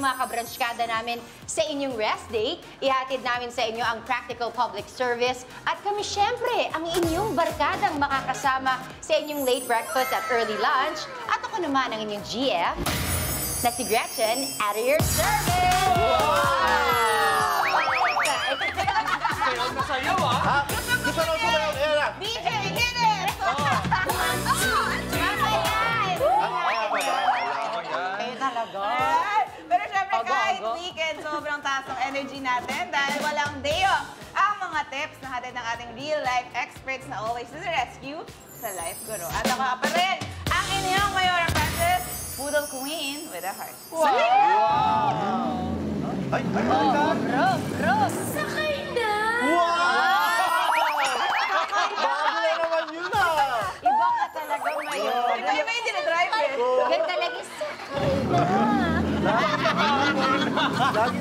kayo mga kabranchkada namin sa inyong rest day. Ihatid namin sa inyo ang practical public service. At kami syempre, ang inyong barkadang makakasama sa inyong late breakfast at early lunch. At ako naman ang inyong GF na si Gretchen at your service! Sayaw na sayaw, ah. Ha? Gusto na sumayaw? Na. DJ, energy natin dahil walang day off. Ang mga tips na hatid ng ating real-life experts na always to the rescue sa Life Guru. At ako pa rin, ang inyong Mayor Francis, Poodle Queen with a heart. Ay, ay, ay, ay. Bro, bro, sakay na!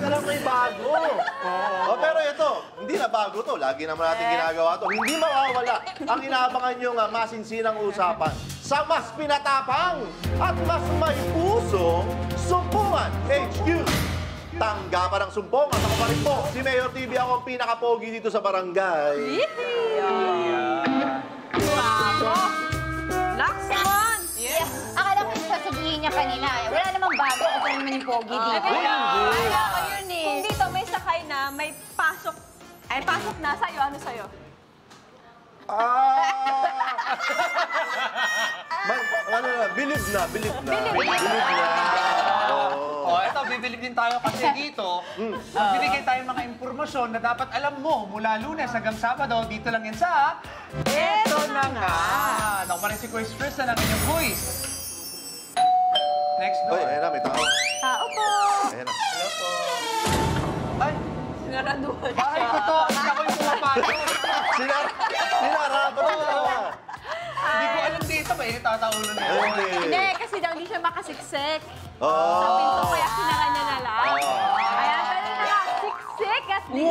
Lang may bago. Oh, pero ito, hindi na bago to. Lagi naman natin ginagawa to. Hindi mawawala ang inaabangan nyo nga masinsinang usapan sa mas pinatapang at mas may pusong Sumpungan HQ. Tanggapan ng sumpong at ako pa rin po, si Mayor TV ako ang pinaka-pogi dito sa barangay. Bago. Lax naman. Yeah. Akala ko sasabihin niya kanina, eh, wala namang bago, ako naman yung pogi dito. Kaya ko na, may pasok. Ay, pasok na sa'yo. Ano sa'yo? Ah! Man, ano na, believe na, believe na. Believe na. Oo. Oh, eto, bibilib din tayo kasi dito, bibigay tayo mga impormasyon na dapat alam mo mula lunes hanggang sabado, dito lang yan sa... Eto na nga! Naku pa rin si Quiz Tristan ang inyong quiz. Next Oy, door. ayan na, may tao. Sinaraduhan bahay ko to! Ako yung pumapasok. Sinar sinarado na siya. Hindi ko alam dito, may tataulo na yun. Hindi. Hindi, kasi daw hindi siya makasiksik. Oo. Sa pinto, kaya sinara niya na lang. Oo. Kaya tayo na nga, siksik at di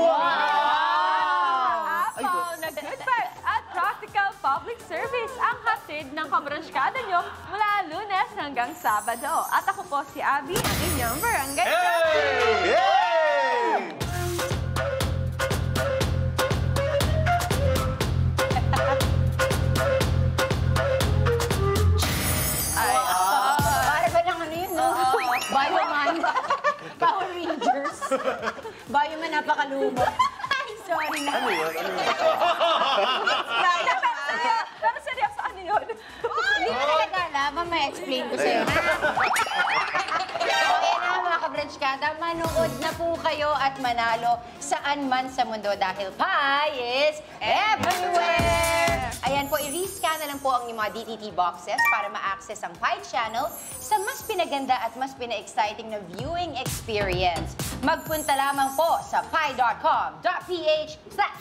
Apaw na good vibes at practical public service ang hatid ng kabranskada nyo mula lunes hanggang sabado. At ako po si Abby, ang inyong barangay Hey! Yay! Rangers. Bioman napakalumo. Ay, sorry na. Ano yun? Ano yun? Pero seryoso, ano yun? Hindi ko talaga alam. Mamaya explain ko sa'yo. Okay na mga kabranchkada, manood na po kayo at manalo saan man sa mundo dahil pie is everywhere! Ayan po, i-rescan na lang po ang inyong mga DTT boxes para ma-access ang Pie channel sa mas pinaganda at mas pina-exciting na viewing experience. Magpunta lamang po sa pie.com.ph slash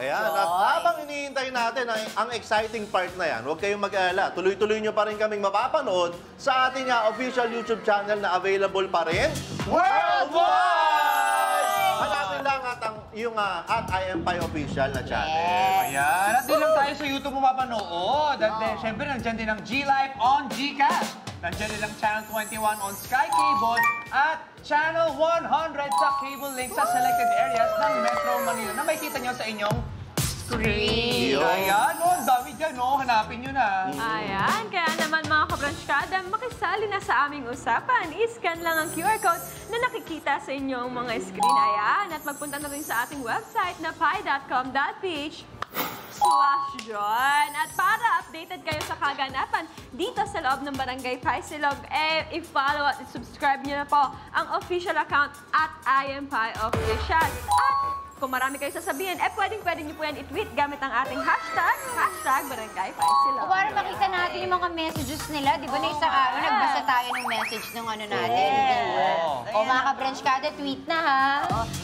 Ayan, at habang iniintay natin ang, ang exciting part na yan, huwag kayong mag-alala. Tuloy-tuloy nyo pa rin kaming mapapanood sa ating uh, official YouTube channel na available pa rin worldwide! Hanapin lang at ang, yung uh, at I Am Pie official na channel. Yes. Ayan, at di lang tayo sa YouTube mo mapanood. At eh, syempre, nandyan din ang G-Live on Gcash. Nandiyan din ang Channel 21 on Sky Cable at Channel 100 sa cable link sa selected areas ng Metro Manila na makikita nyo sa inyong screen. Ayan, oh, ang dami dyan, oh. Hanapin nyo na. Ayan, kaya naman mga kabranskada, makisali na sa aming usapan. I-scan lang ang QR code na nakikita sa inyong mga screen. Ayan, at magpunta na rin sa ating website na pi.com.ph slash John. At para updated kayo sa kaganapan dito sa loob ng Barangay Pi Silog, eh, i-follow at subscribe niyo na po ang official account at IMPI Official. At kung marami kayo sasabihin, eh pwedeng-pwede niyo po yan i-tweet gamit ang ating hashtag, hashtag Barangay Pi Silog. O para makita natin yung mga messages nila, di ba na isang araw, nagbasa tayo ng message ng ano natin. viewer. O mga ka-branchkada, tweet na ha.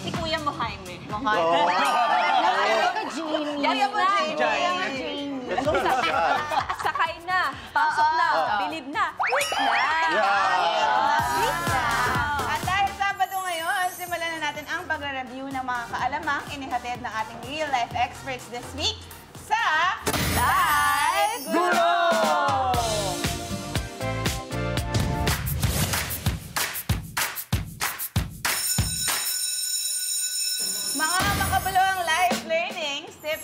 Si Kuya mo, Jaime. Mga Oo. Nakaya ka, Kaya mo, Jamie. Jamie. Sakay na, pasok na, Ah. bilib na, tweet na. Yeah. At dahil Sabado ngayon, simulan na natin ang pag-review ng mga kaalamang inihatid ng ating real-life experts this week sa Live Guru!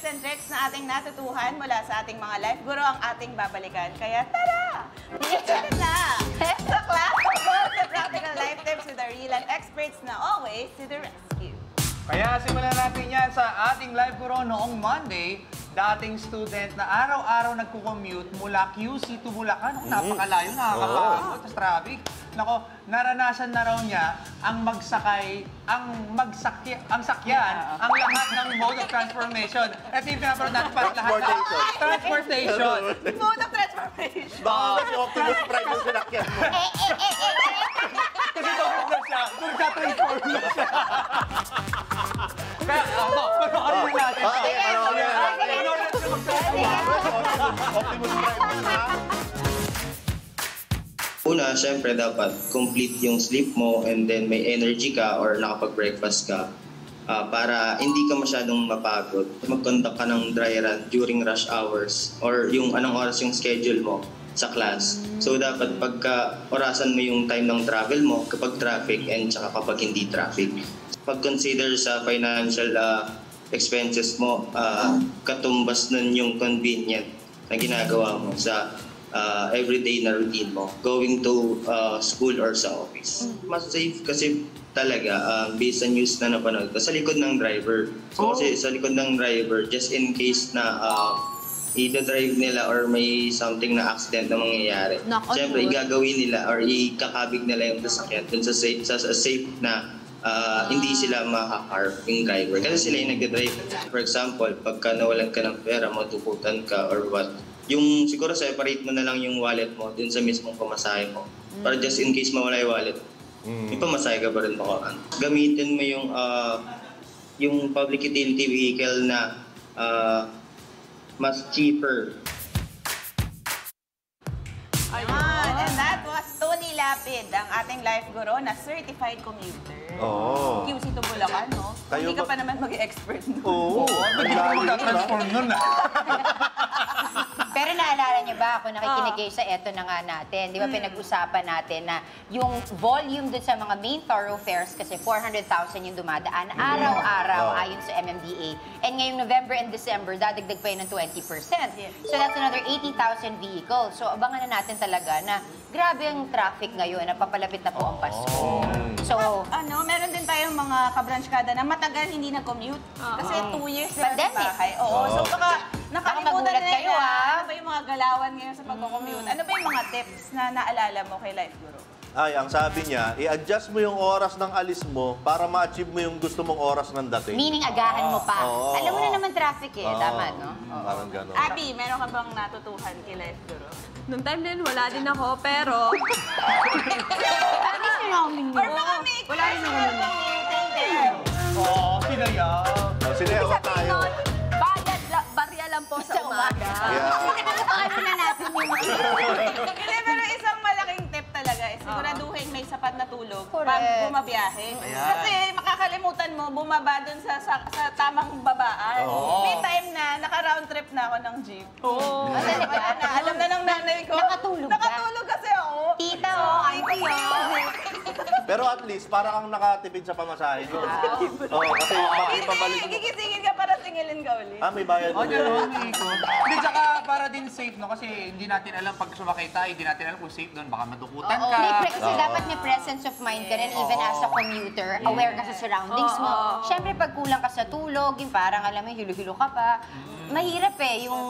Tips and tricks na ating natutuhan mula sa ating mga life guru ang ating babalikan. Kaya tara! Dito na! Sa class of Both the Practical Life Tips with the real life experts na always to the rescue. Kaya simulan natin yan sa ating live guro noong Monday. Dating student na araw-araw nagko-commute mula QC to Bulacan. Ako, napakalayo, nakakapagod. Tapos traffic. Nako, naranasan na raw niya ang magsakay, ang magsakya, ang sakyan, ang lahat ng mode of transformation. Ito yung pinapanood natin para lahat ng Transportation. transportation. Mode of transformation. Baka kasi Optimus Prime yung sinakyan mo. Kasi syempre dapat complete yung sleep mo and then may energy ka or nakapag-breakfast ka ah, para hindi ka masyadong mapagod. Mag-conduct ka ng dry run during rush hours or yung anong oras yung schedule mo sa class. So dapat pagka orasan mo yung time ng travel mo kapag traffic and saka kapag hindi traffic. Pag-consider sa financial ah, expenses mo, ah, katumbas nun yung convenient na ginagawa mo sa uh, everyday na routine mo going to uh, school or sa office. Mas safe kasi talaga uh, based on news na napanood ko sa likod ng driver. So kasi sa likod ng driver just in case na uh, i-drive nila or may something na accident na mangyayari. Knock Siyempre, gagawin nila or ikakabig nila yung sasakyan dun sa safe, sa, sa safe na uh, hindi sila makaharm yung driver. Kasi sila yung nagdadrive. For example, pagka nawalan ka ng pera, matuputan ka or what, yung siguro separate mo na lang yung wallet mo dun sa mismong pamasahe mo. Para just in case mawala yung wallet, may pamasahe ka pa rin makuhaan. Gamitin mo yung ah, yung public utility vehicle na ah, mas cheaper Ayun. Lapid, ang ating life guru na certified commuter. Oo. QC to Bulacan, no? Kayo Hindi ka ba- pa naman mag-expert, no? Oo. Ba't hindi ko magta-transform nun ah? Pero naalala niyo ba, ako nakikinig kayo sa eto na nga natin, di ba pinag-usapan natin na yung volume dun sa mga main thoroughfares kasi 400,000 yung dumadaan araw-araw Oh. ayon sa MMDA. And ngayong November and December, dadagdag pa yun ng 20%. So that's another 80,000 vehicles. So abangan na natin talaga na grabe ang traffic ngayon, napapalapit na po ang Pasko. So, Ano, meron din tayong mga kabranchkada na matagal hindi na-commute. Kasi two years na sa Pandemic. bahay. Oo, so baka nakalimutan na kayo, nila. ah. Ano ba yung mga galawan ngayon sa pagko-commute? Ano ba yung mga tips na naalala mo kay Life Guru? Ay, ang sabi niya, i-adjust mo yung oras ng alis mo para ma-achieve mo yung gusto mong oras ng dating. meaning agahan mo pa. Oo. Alam mo na naman traffic eh, Oo. tama, no? Oo. Parang gano'n. Abby, meron ka bang natutuhan kay Life Guru? Nung time din, wala din ako, pero... At least sinaming Or baka may Wala rin naman. Oo, sila yan. Oh, sinewa umaga. Yeah. ano na natin yung Hindi, pero isang malaking tip talaga is siguraduhin may sapat na tulog pag Correct. bumabiyahe. Kasi makakalimutan mo, bumaba dun sa, sa, sa tamang babaan. May time na naka-round trip na ako ng jeep. Oo. Talaga? Wala na, alam na ng nanay ko. Nakatulog ka? Nakatulog kasi ako. Tita, oh, auntie, oh. Pero at least, para kang nakatipid sa pamasahe ko. Oo, kasi bakit pabalik mo. gigisingin ka para singilin ka ulit. Ah, may bayad O, mo. gano'n, ikot. Hindi, tsaka para din safe, no? Kasi hindi natin alam pag sumakay tayo, hindi natin alam kung safe doon. Baka madukutan ka. May pre- kasi dapat may presence of mind ka rin, even as a commuter, aware ka sa surroundings mo. Siyempre, pag kulang ka sa tulog, yung parang alam mo, hilo-hilo ka pa, mahirap eh, yung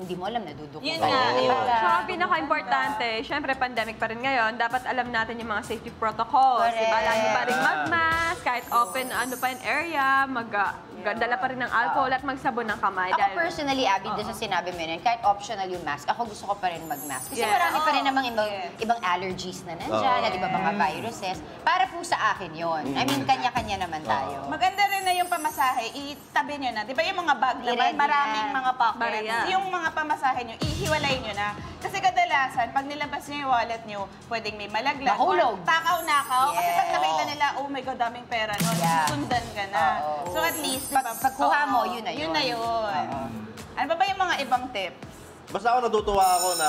hindi mo alam, naduduko Yun ka. nga, yun. Tsaka pinaka-importante, syempre pandemic pa rin ngayon, dapat alam natin yung mga safety protocols. Correct. Diba? Lagi pa rin mag-mask, kahit open ano pa yung area, mag, ah, dala pa rin ng alcohol at magsabon ng kamay. Ako dahil- personally, Abby, doon sa sinabi mo yun, kahit optional yung mask, ako gusto ko pa rin mag-mask. Kasi Yeah. marami pa rin namang ibang, ibang allergies na nandyan, Oo. at iba mga viruses. Para po sa akin yon. I mean, kanya-kanya naman tayo. Maganda rin na yung pamasahe, itabi nyo na. Di ba yung mga bag naman, na. maraming mga pockets. Barya. Yung mga pamasahe nyo, ihiwalay nyo na. Kasi kadalasan, pag nilabas nyo yung wallet nyo, pwedeng may malaglag. Mahulog. Takaw-nakaw. Kasi pag Yes. nakita nila, oh my God, daming pera nun. Yeah. Sundan ka na. Oo. So at least, Pag- pagkuha mo, Oo, yun na Yun yun. na yun. Ano ba ba yung mga ibang tips? Basta ako natutuwa ako na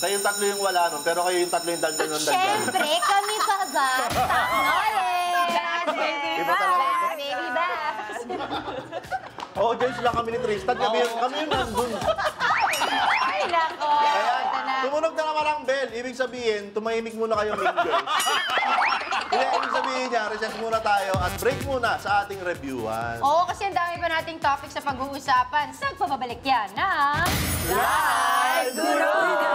kayong tatlo yung wala nun, pero kayo yung tatlo yung dagdag ng dagdag. Siyempre, kami pa ba? Sa knowledge! Iba talaga. Baby bass! Audience lang kami ni Tristan. Kami, yun- kami yun nandun. Ay, nako. Ayan, Ito na. tumunog na naman ang bell. Ibig sabihin, tumahimik muna kayo, mean girls. Hindi, ibig sabihin niya, recess muna tayo at break muna sa ating reviewan. Oo, kasi ang dami pa nating topics sa pag-uusapan. Saan pa babalik yan ng... Live Guru!